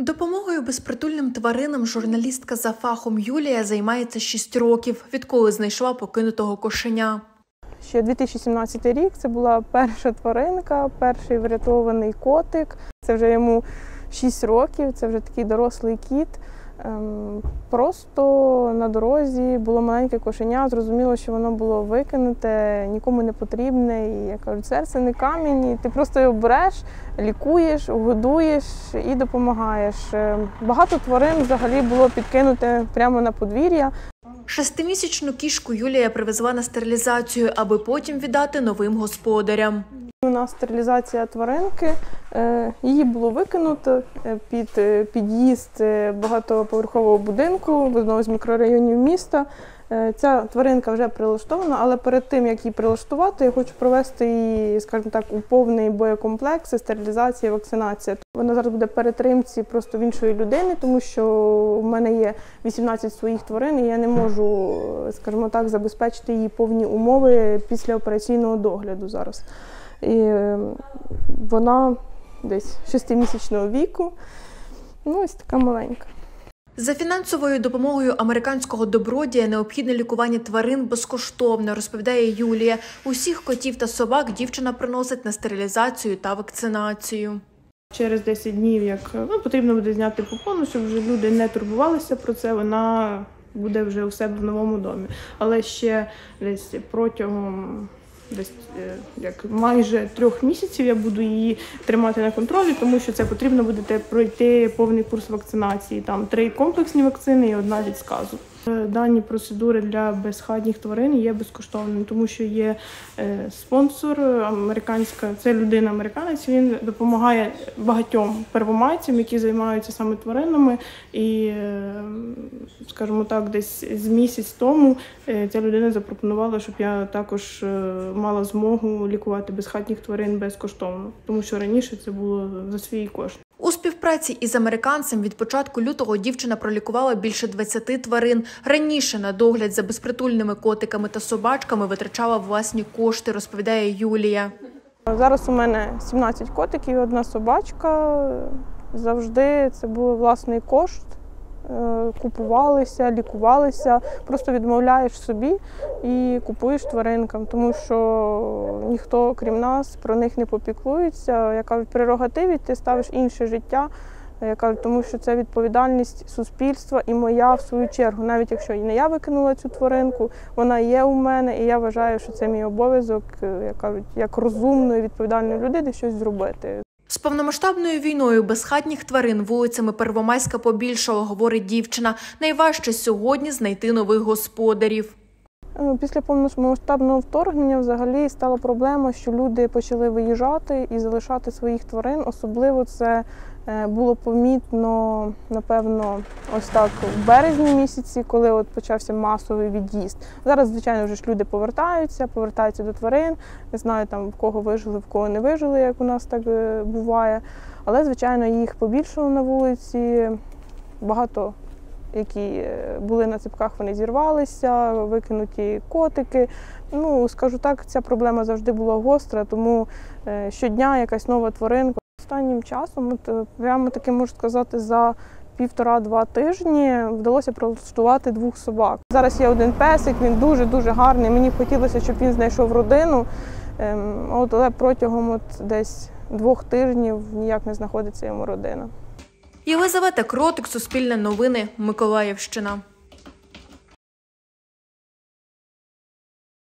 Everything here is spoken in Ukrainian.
Допомогою безпритульним тваринам журналістка за фахом Юлія займається 6 років, відколи знайшла покинутого кошеня. Ще 2017 рік це була перша тваринка, перший врятований котик. Це вже йому 6 років, це вже такий дорослий кіт. Ем, Просто на дорозі було маленьке кошеня, зрозуміло, що воно було викинуте, нікому не потрібне. І як кажуть, серце не камінь. І ти просто його береш, лікуєш, годуєш і допомагаєш. Ем, Багато тварин взагалі було підкинуте прямо на подвір'я. Шестимісячну кішку Юлія привезла на стерилізацію, аби потім віддати новим господарям. У нас стерилізація тваринки. Е, Її було викинуто е, під е, під'їзд багатоповерхового будинку в одному з мікрорайонів міста. Ця тваринка вже прилаштована, але перед тим як її прилаштувати, я хочу провести її, скажімо так, у повний боєкомплекс, стерилізація, вакцинація. Вона зараз буде перетримці просто в іншої людини, тому що в мене є 18 своїх тварин, і я не можу, скажімо так, забезпечити її повні умови після операційного догляду зараз. І е, вона десь шестимісячного віку. Ну, ось така маленька. За фінансовою допомогою американського добродія необхідне лікування тварин безкоштовне, розповідає Юлія. Усіх котів та собак дівчина приносить на стерилізацію та вакцинацію. Через 10 днів, як ну, потрібно буде зняти попону, щоб вже люди не турбувалися про це, вона буде вже у себе в новому домі. Але ще десь протягом десь е, як майже трьох місяців я буду її тримати на контролі, тому що це потрібно буде пройти повний курс вакцинації. Там три комплексні вакцини і одна від сказу. Е, Дані процедури для безхатніх тварин є безкоштовними, тому що є е, спонсор американська, це людина американець. Він допомагає багатьом первомайцям, які займаються саме тваринами. І, е, скажімо так, десь з місяць тому ця людина запропонувала, щоб я також мала змогу лікувати безхатніх тварин безкоштовно, тому що раніше це було за свій кошт. Співпраці із американцем від початку лютого дівчина пролікувала більше 20 тварин. Раніше на догляд за безпритульними котиками та собачками витрачала власні кошти, розповідає Юлія. Зараз у мене 17 котиків і одна собачка. Завжди це був власний кошт. Е, Купувалися, лікувалися, просто відмовляєш собі і купуєш тваринкам, тому що ніхто, крім нас, про них не попіклується. Я кажу, прерогативі ти ставиш інше життя. Я кажу, тому що це відповідальність суспільства і моя в свою чергу. Навіть якщо і не я викинула цю тваринку, вона є у мене, і я вважаю, що це мій обов'язок, е, як кажуть, як розумної, відповідальної людини щось зробити. З повномасштабною війною безхатніх тварин вулицями Первомайська побільшало, говорить дівчина. Найважче сьогодні знайти нових господарів. Ну, Після повномасштабного вторгнення взагалі стала проблема, що люди почали виїжджати і залишати своїх тварин. Особливо це е, було помітно, напевно, ось так в березні місяці, коли от почався масовий від'їзд. Зараз, звичайно, вже ж люди повертаються, повертаються до тварин. Не знаю, там в кого вижили, в кого не вижили, як у нас так е, буває. Але, звичайно, їх побільшало на вулиці. Багато які е, були на цепках, вони зірвалися, викинуті котики. Ну, скажу так, ця проблема завжди була гостра, тому е, щодня якась нова тваринка. Останнім часом, от, е, прямо таки можу сказати, за півтора-два тижні вдалося пролаштувати двох собак. Зараз є один песик, він дуже-дуже гарний. Мені хотілося, щоб він знайшов родину. Ем, От, але протягом от десь двох тижнів ніяк не знаходиться йому родина. Єлизавета Кротик, Суспільне новини, Миколаївщина.